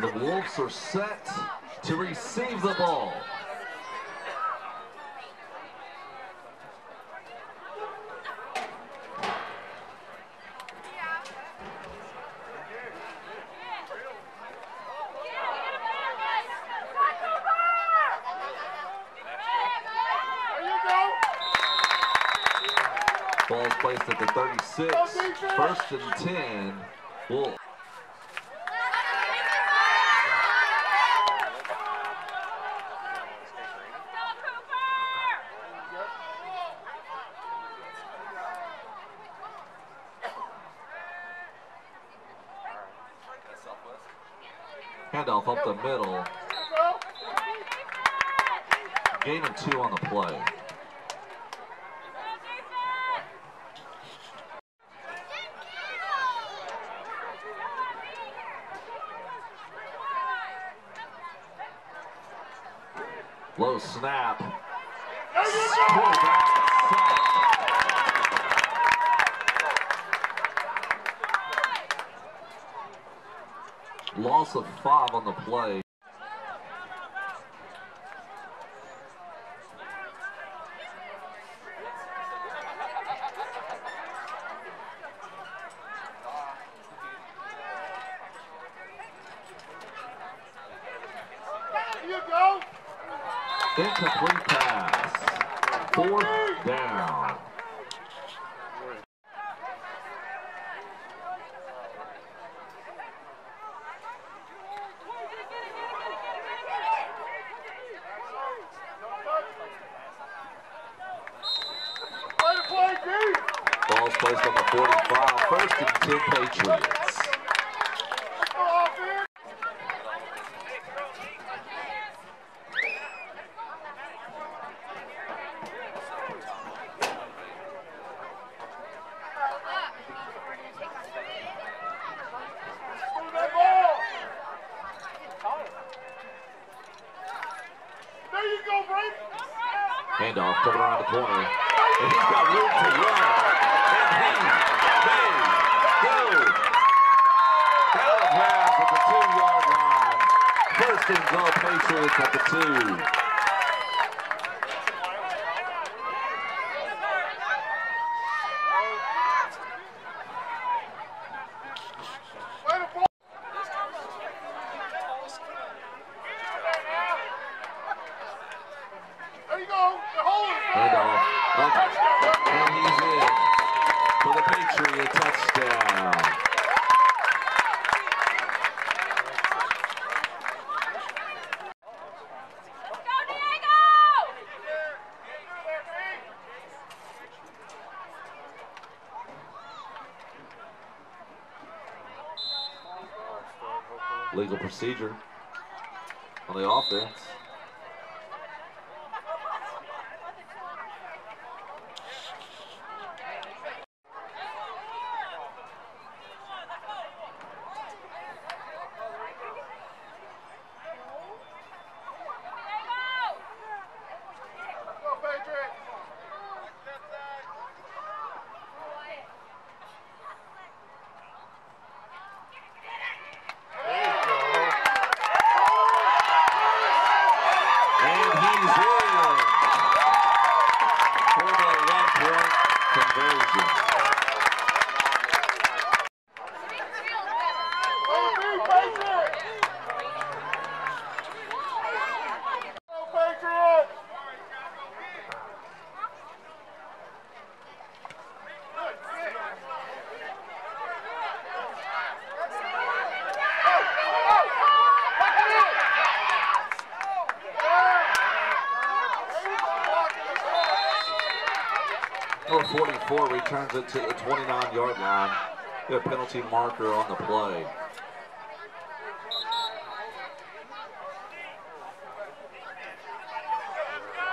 And the Wolves are set to receive the ball. Ball's placed at the 36, first and 10, Wolf. play. Incomplete pass. Fourth down. procedure on the offense. four returns it to the 29-yard line. The penalty marker on the play.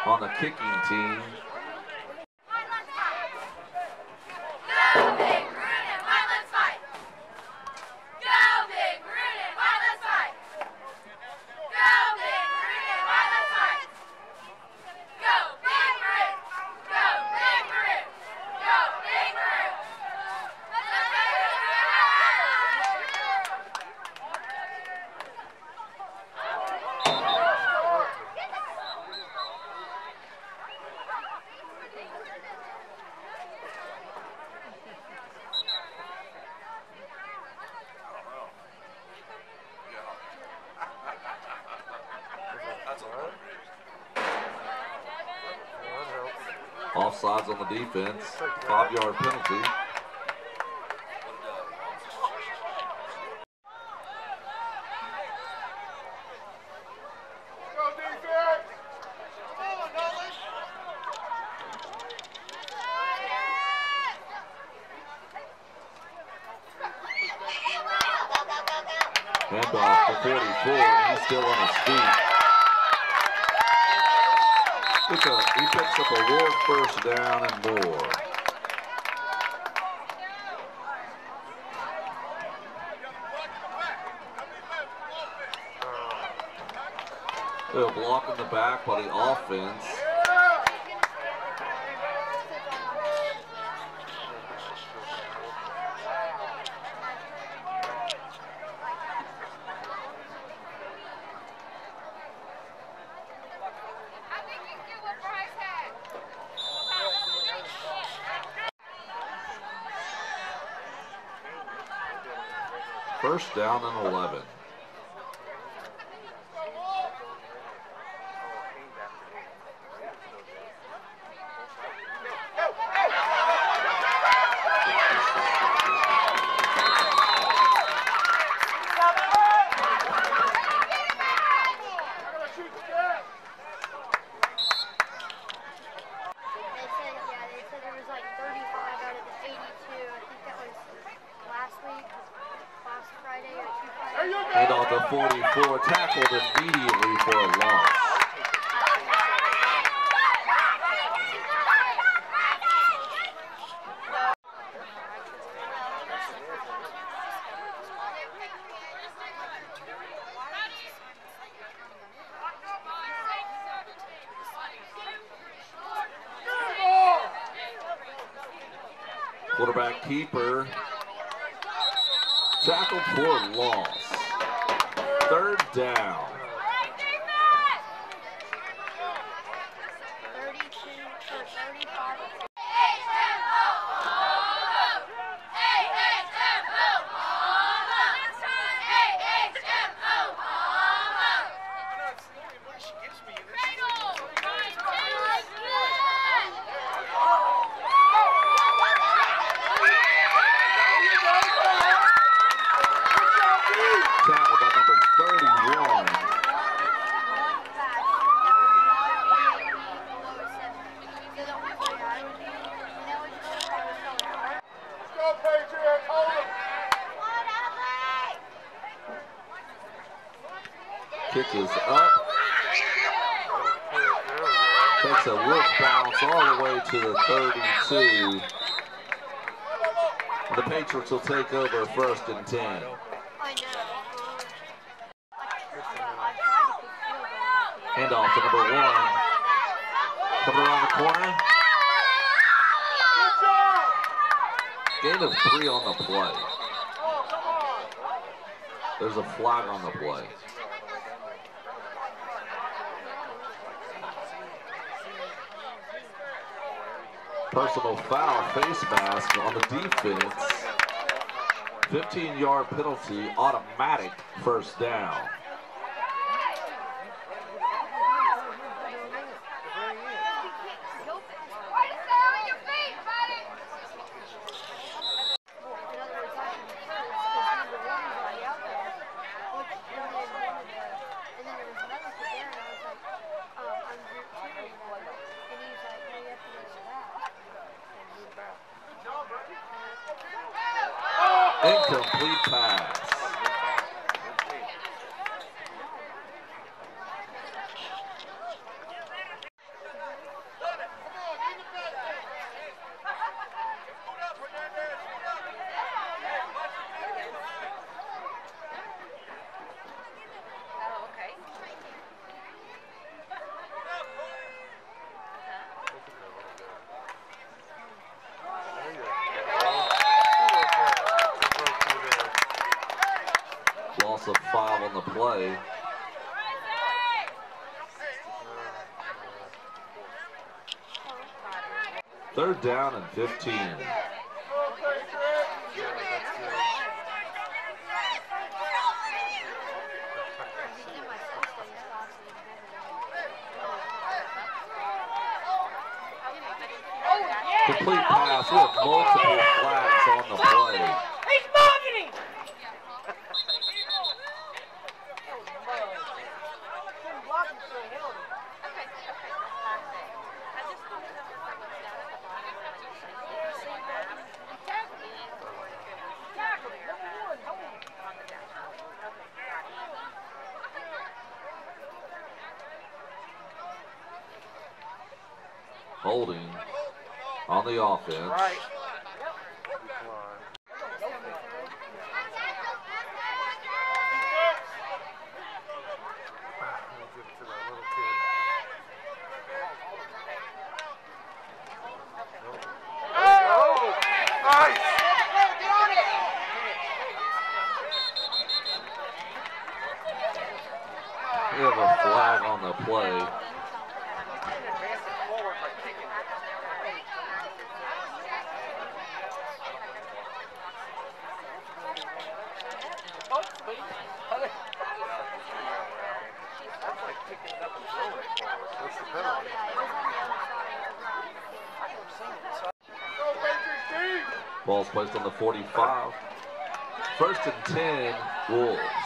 On the kicking team, Defense. Five yard penalty. Handoff to 44, and he's still on his feet. Up, he picks up a Ward first down and more. They're blocking the back by the offense. Down and 11. 44, tackled immediately for a loss. Quarterback keeper tackled for a loss. Down. 32 or 35. Tackled by number 31. One pass that was not being below a 7. So the only way I would be ineligible if I was going hard. Go Kick is up. Takes a whip bounce all the way to the 32. The Patriots will take over first and 10. I know. I, I tried to kick field goal. Handoff to number one. Coming around the corner. Gain of three on the play. There's a flag on the play. Personal foul, face mask on the defense. 15 yard penalty, automatic first down. Incomplete pass. Loss of five on the play. Third down and 15. offense. Right. We have flag on the play. penalty. Ball's placed on the 45. First and 10, Wolves.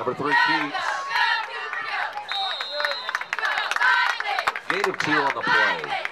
Number three, Keats. Native Teal on the play.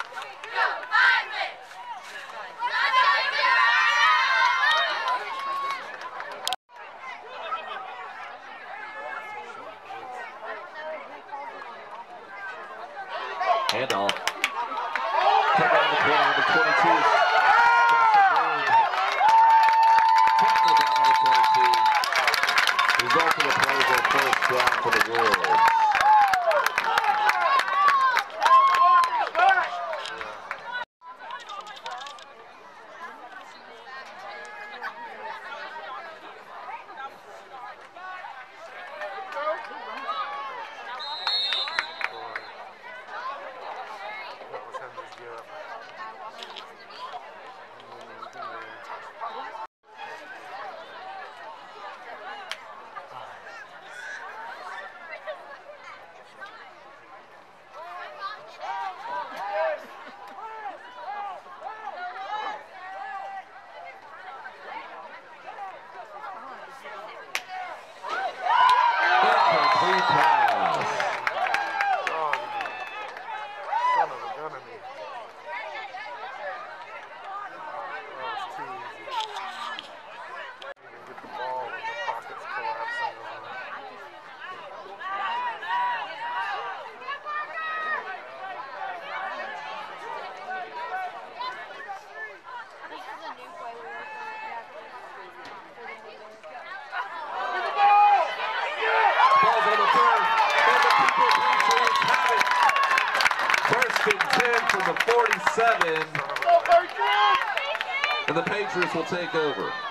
Rangers will take over.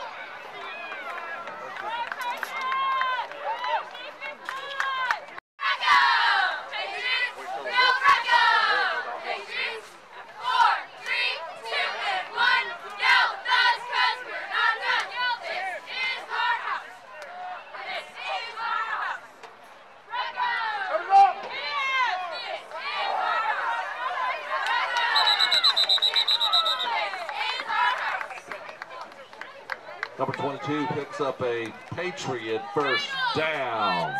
picks up a Patriot first down.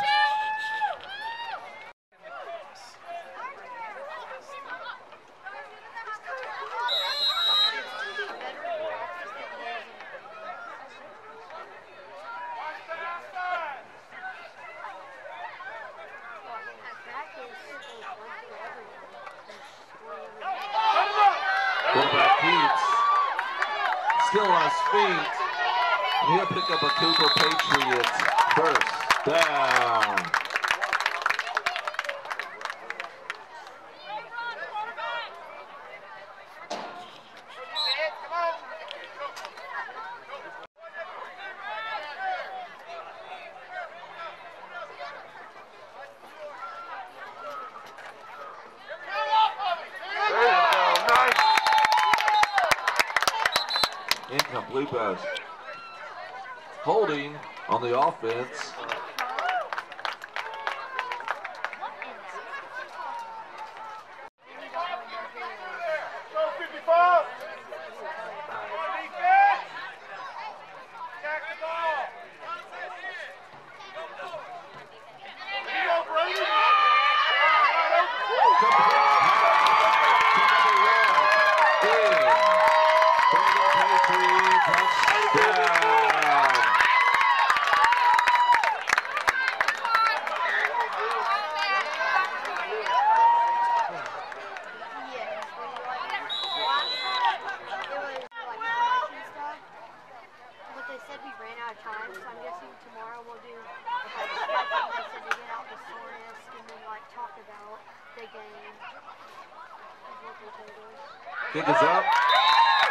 Still on his feet. I'm going to pick up a Cooper Patriots first down. Incomplete pass. On the offense. Go 55. On defense. Attack the ball. Here you go, Brady. Wide open. Complete pass to number one. Big. Brandon Patriot touchdown. Yes, we like last time it was like fresh and stuff. But they said we ran out of time, so I'm guessing tomorrow we'll do like stretching. They said to get out the soreness and then like talk about the game. Is what they told us. Kick is up.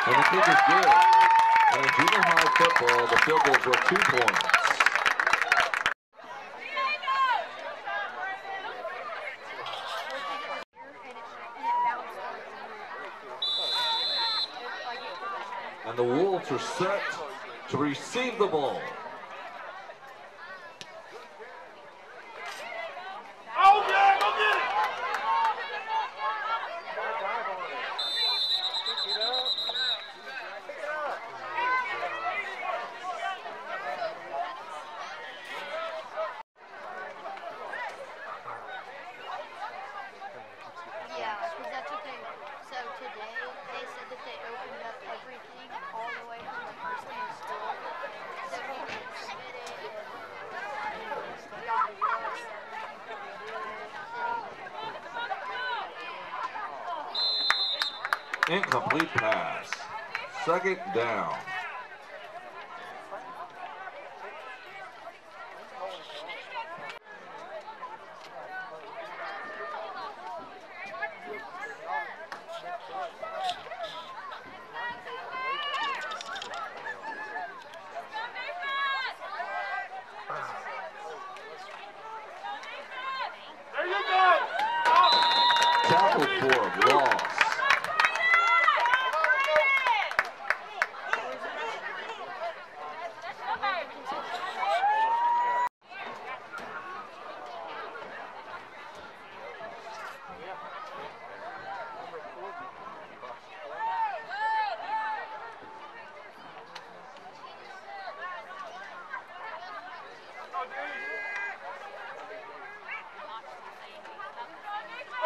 And the kick is good. And in junior high football, the field goals were two points. And the Wolves are set to receive the ball. Oh, yeah, go get it. Dive on it. Pick it up. Pick it up. Yeah, because that's what they. So today they said that they opened up everything all the way from the first day of school. So you can submit it and got it. Incomplete pass. Second down. There you go. Oh. Tackle for a loss.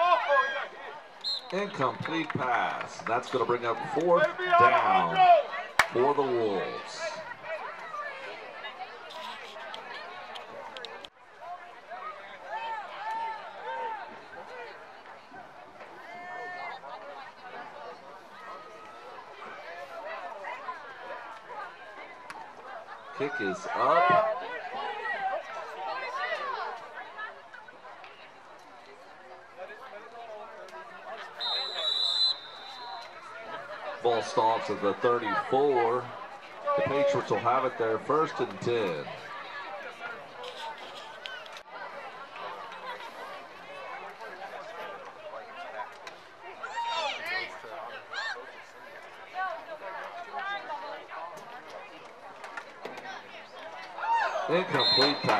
Oh, yeah. Incomplete pass. That's going to bring up fourth down for the Wolves. Kick is up. Ball stops at the 34. The Patriots will have it there first and 10. Incomplete pass.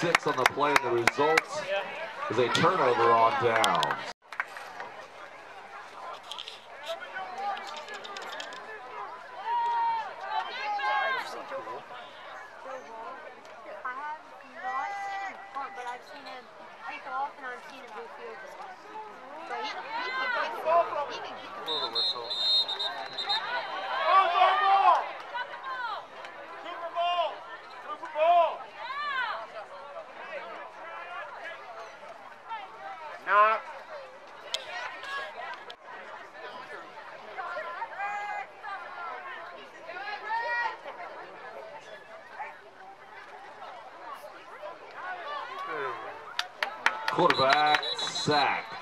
six on the play, and the results is a turnover on downs. Quarterback sack.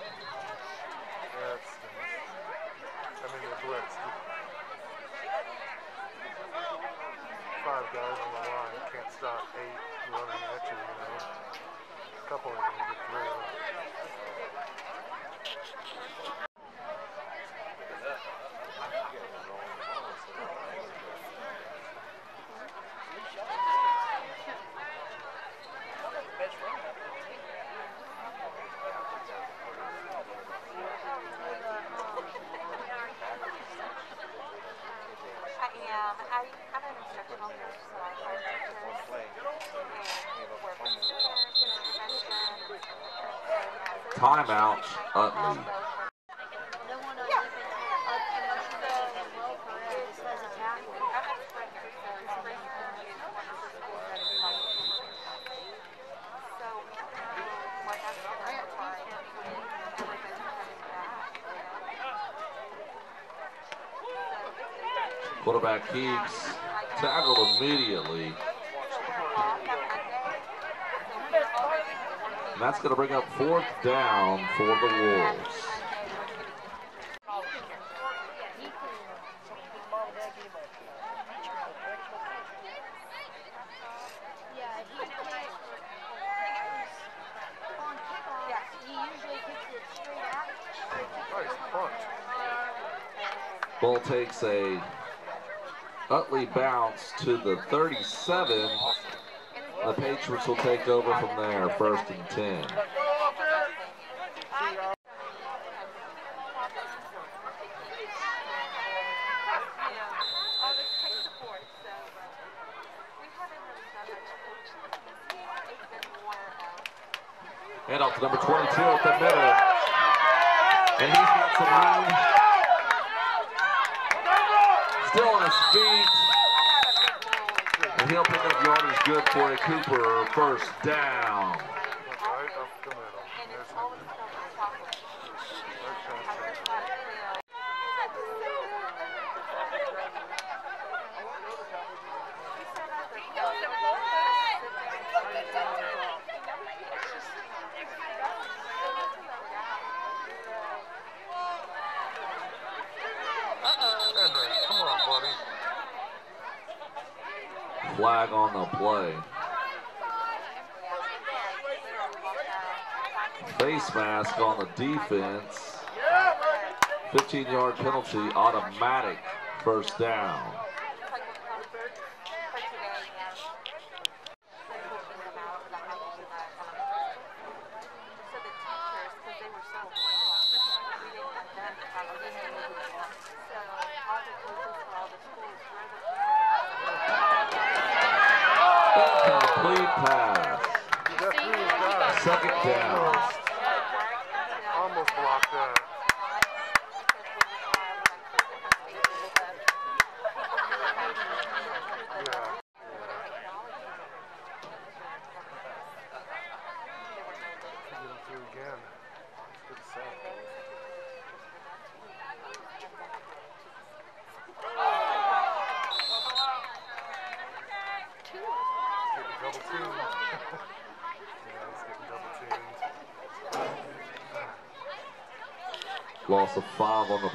timeout, Utley. Uh, um, quarterback keeps. tackled immediately. And that's going to bring up fourth down for the Wolves. Ball takes a Utley bounce to the 37 the Patriots will take over from there, first and 10. flag on the play. Face mask on the defense. 15-yard penalty, automatic first down.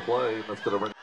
play, and that's going to bring.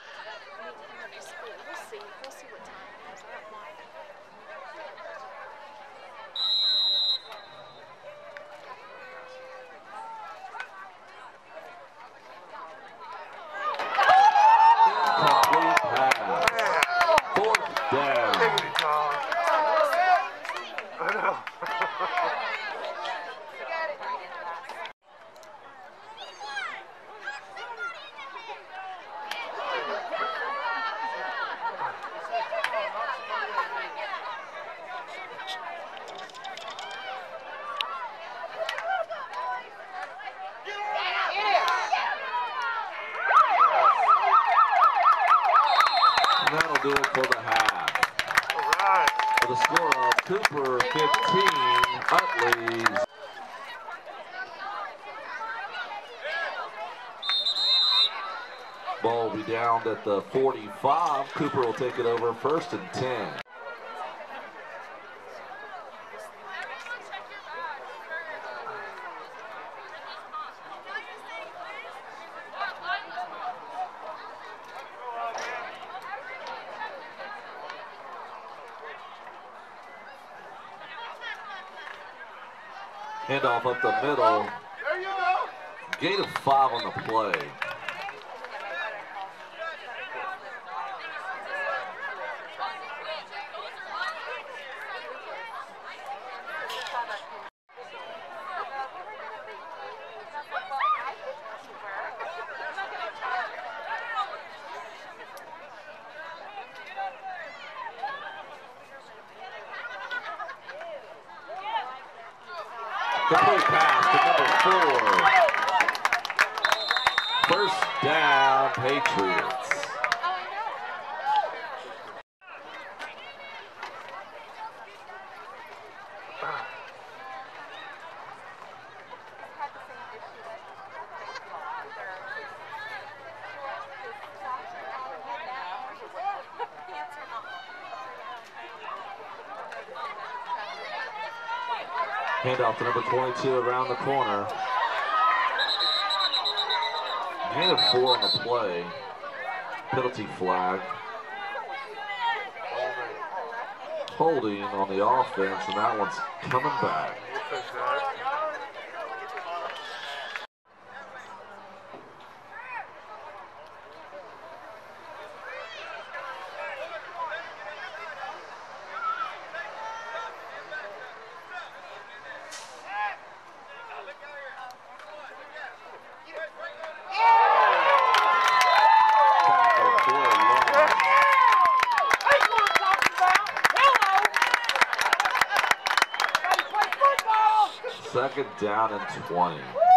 at the 45. Cooper will take it over first and 10. Handoff up the middle. Gain of five on the play. points here around the corner. Negative four on the play. Penalty flag. Holding on the offense, and that one's coming back. second down and 20.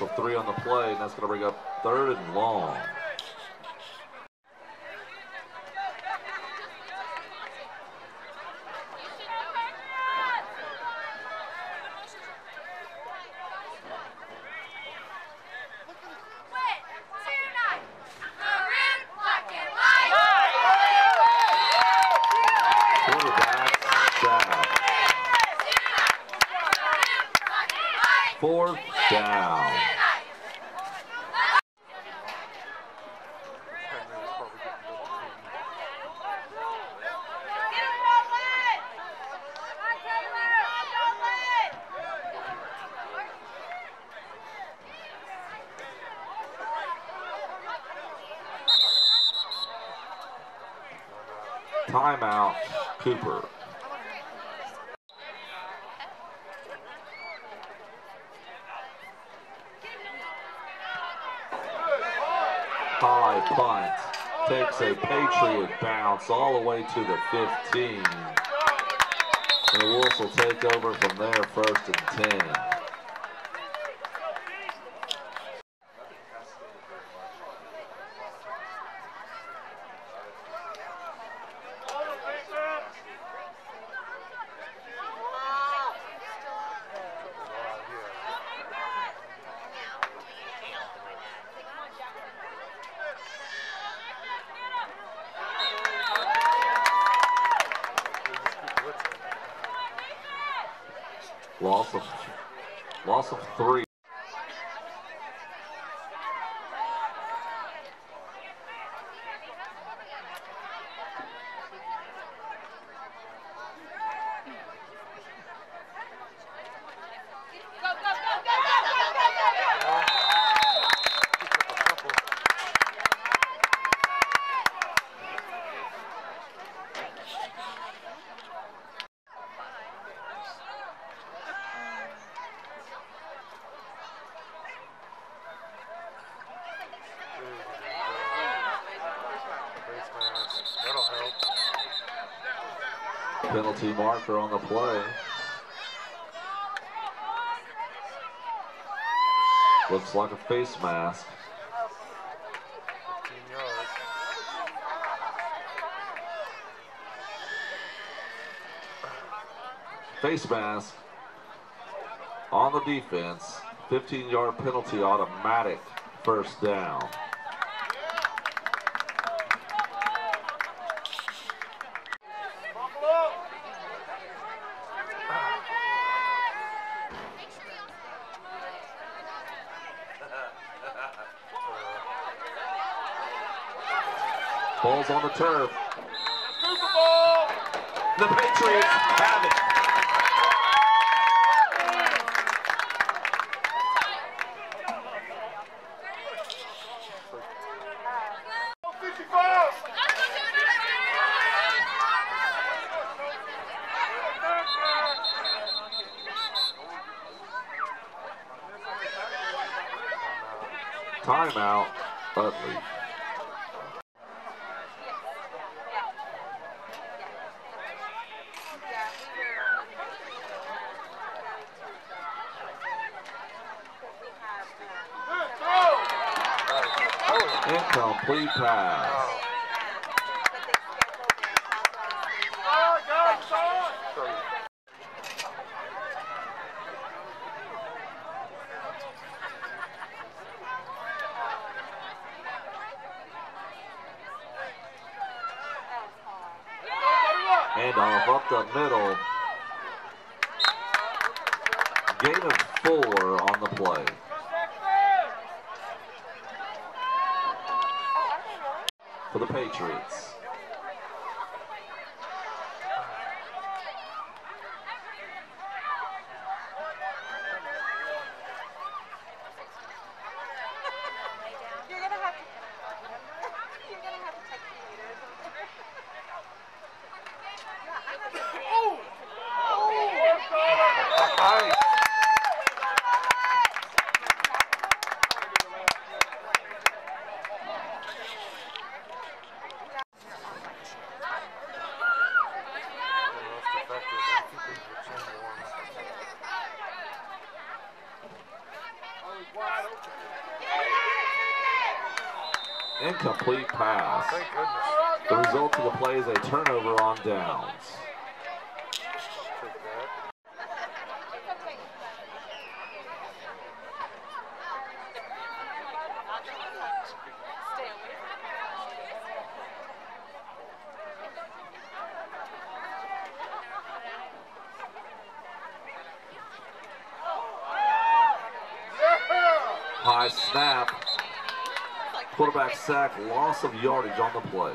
loss of three on the play, and that's going to bring up third and long. High punt. Takes a Patriot bounce all the way to the 15. And the Wolves will take over from there first and 10. Uh, yeah. They just keep blitzing. Loss of loss of three. Picked up a couple. There you go. Face mask. That'll help. Penalty marker on the play. Looks like a face mask. Face mask on the defense. 15 yard penalty automatic first down. Ball's on the turf. The Patriots have it. Fifty-five! Timeout, Utley. Yeah, we were. We have. uh, Good throw! Incomplete pass. But they scheduled their Southwest Oh, Stadium. God, son! Sorry. That was hard. Handoff up the middle. Gain of four on the play. For the Patriots. result of the play is a turnover on downs. High snap. Quarterback sack, loss of yardage on the play.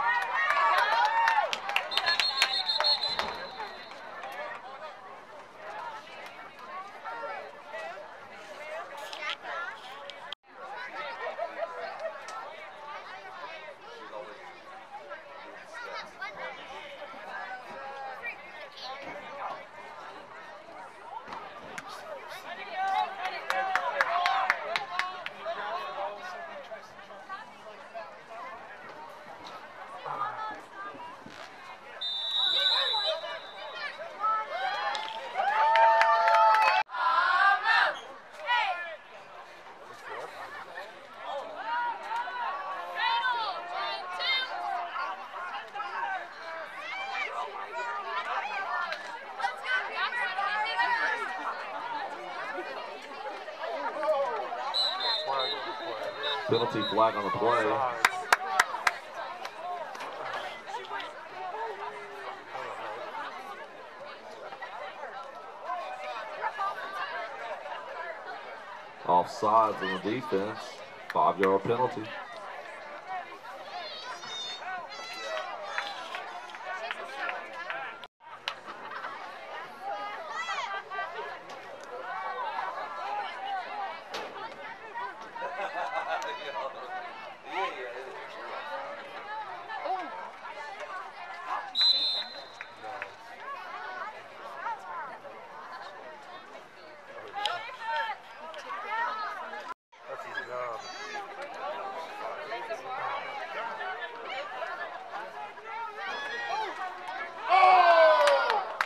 penalty flag on the play. Offsides in the defense. Five-yard penalty.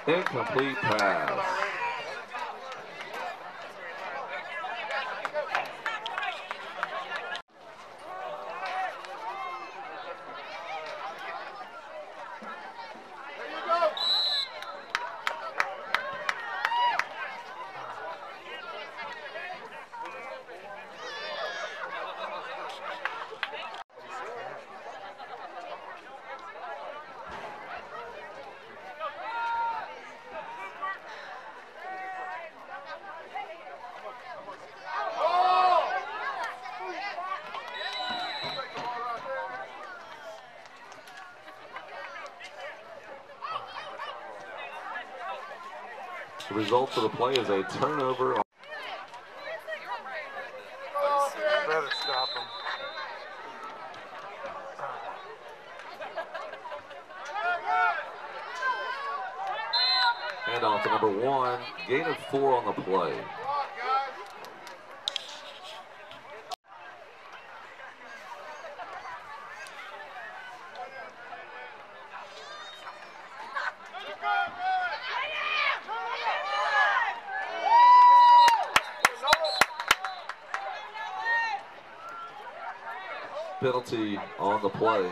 Incomplete pass. result of the play is a turnover penalty on the play.